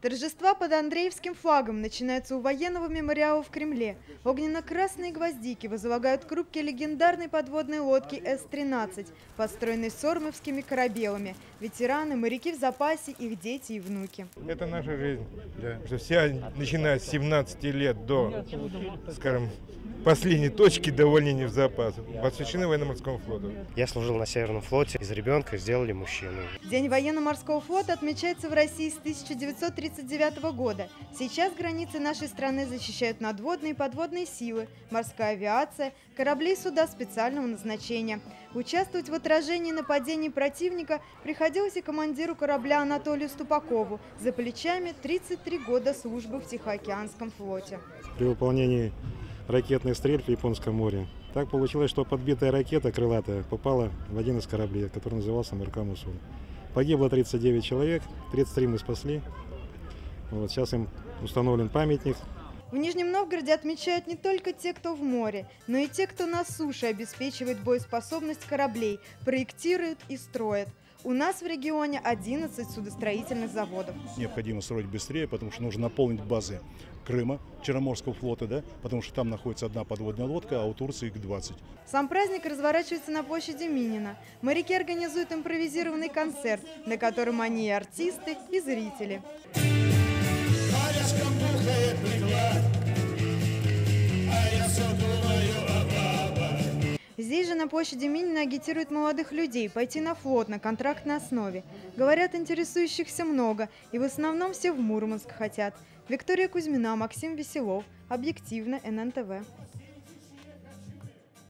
Торжества под Андреевским флагом начинаются у военного мемориала в Кремле. Огненно-красные гвоздики возлагают к рубке легендарной подводной лодки С-13, построенной сормовскими корабелами. Ветераны, моряки в запасе, их дети и внуки. Это наша жизнь. Да. Вся, начиная с 17 лет до, скажем, последней точки до увольнения в запас, посвящены военно-морскому флоту. Я служил на Северном флоте, из ребенка сделали мужчину. День военно-морского флота отмечается в России с 1939 года. Сейчас границы нашей страны защищают надводные и подводные силы, морская авиация, корабли и суда специального назначения. Участвовать в отражении нападений противника приходилось и командиру корабля Анатолию Ступакову за плечами 33 года службы в Тихоокеанском флоте. При выполнении ракетных стрельб в Японском море. Так получилось, что подбитая ракета крылатая попала в один из кораблей, который назывался Муркамусун. Погибло 39 человек, 33 мы спасли. Вот, сейчас им установлен памятник. В Нижнем Новгороде отмечают не только те, кто в море, но и те, кто на суше обеспечивает боеспособность кораблей, проектирует и строит. У нас в регионе 11 судостроительных заводов. Необходимо строить быстрее, потому что нужно наполнить базы Крыма, Черноморского флота, да, потому что там находится одна подводная лодка, а у Турции их 20. Сам праздник разворачивается на площади Минина. Моряки организуют импровизированный концерт, на котором они и артисты, и зрители. Здесь же на площади Минина агитируют молодых людей пойти на флот на контрактной основе. Говорят, интересующихся много, и в основном все в Мурманск хотят. Виктория Кузьмина, Максим Веселов. Объективно, ННТВ.